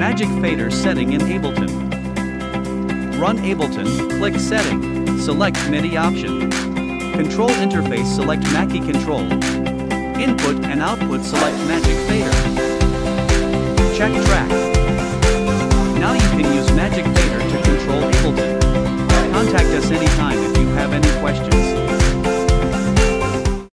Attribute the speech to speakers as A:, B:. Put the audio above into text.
A: Magic Fader setting in Ableton. Run Ableton, click Setting, select MIDI option. Control interface select Mackie control. Input and output select Magic Fader. Check track. Now you can use Magic Fader to control Ableton. Contact us anytime